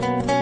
Thank you.